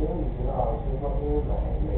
因为你知道，就是他们买。